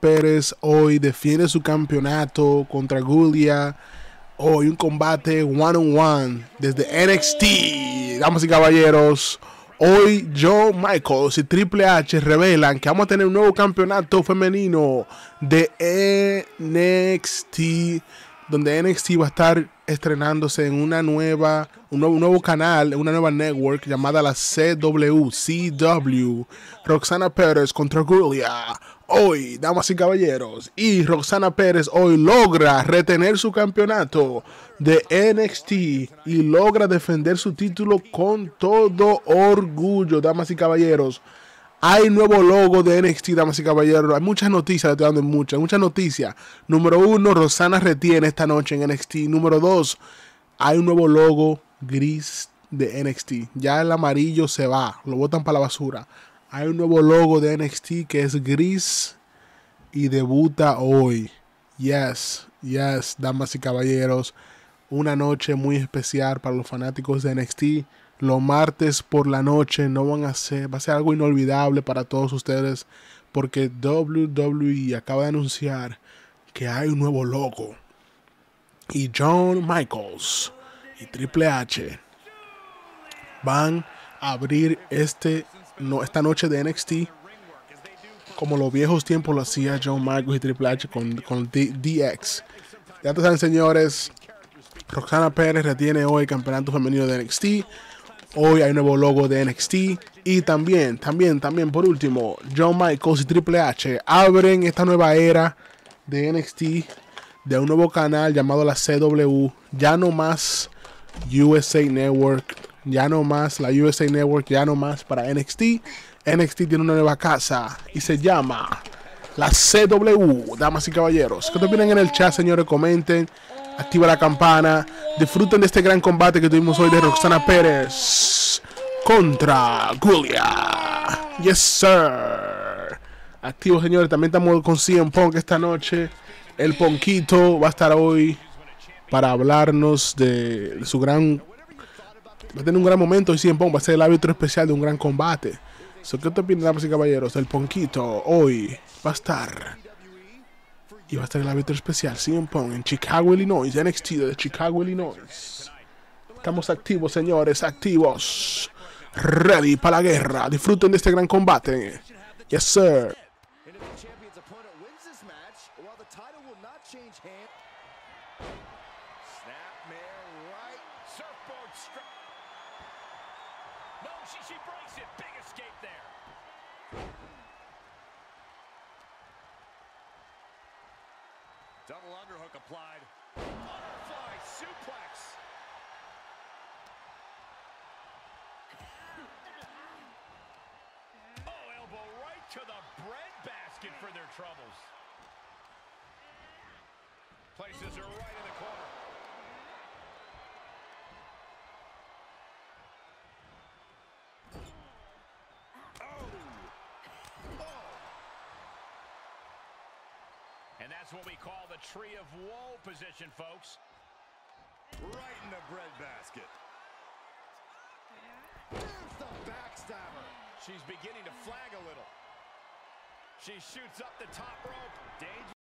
Pérez hoy defiende su campeonato contra Gulia. Hoy un combate one on one desde NXT. Damas y caballeros, hoy Joe Michaels y Triple H revelan que vamos a tener un nuevo campeonato femenino de NXT donde NXT va a estar estrenándose en una nueva, un nuevo, canal, una nueva network llamada la CW, CW. Roxana Pérez contra Julia. Hoy, damas y caballeros, y Roxana Pérez hoy logra retener su campeonato de NXT y logra defender su título con todo orgullo, damas y caballeros. Hay nuevo logo de NXT, damas y caballeros. Hay muchas noticias, estoy dando muchas, muchas noticias. Número uno, Rosana retiene esta noche en NXT. Número dos, hay un nuevo logo gris de NXT. Ya el amarillo se va, lo botan para la basura. Hay un nuevo logo de NXT que es gris y debuta hoy. Yes, yes, damas y caballeros. Una noche muy especial para los fanáticos de NXT los martes por la noche no van a ser, va a ser algo inolvidable para todos ustedes porque WWE acaba de anunciar que hay un nuevo logo y John Michaels y Triple H van a abrir este no, esta noche de NXT como los viejos tiempos lo hacía John Michaels y Triple H con, con DX. Ya te saben, señores, Roxana Pérez retiene hoy campeonato femenino de NXT. Hoy hay un nuevo logo de NXT. Y también, también, también, por último, John Michaels y Triple H abren esta nueva era de NXT de un nuevo canal llamado la CW. Ya no más USA Network. Ya no más la USA Network. Ya no más para NXT. NXT tiene una nueva casa y se llama la CW. Damas y caballeros, ¿qué te opinan en el chat, señores? Comenten activa la campana, disfruten de este gran combate que tuvimos hoy de Roxana Pérez contra Julia. Yes, sir. Activo, señores. También estamos con CM Punk esta noche. El Ponquito va a estar hoy para hablarnos de su gran. Va a tener un gran momento y CM Punk va a ser el árbitro especial de un gran combate. So, ¿Qué te opinan, damas y caballeros? El Ponquito hoy va a estar y va a estar el árbitro especial CM Punk en Chicago, Illinois, NXT de Chicago, Illinois. Estamos activos, señores, activos. Ready para la guerra. Disfruten de este gran combate. Yes, sir. Double underhook applied. Butterfly suplex. oh, elbow right to the bread basket for their troubles. Places her right in the corner. That's what we call the tree of woe position, folks. Right in the bread basket. There's the backstabber. She's beginning to flag a little. She shoots up the top rope. Danger.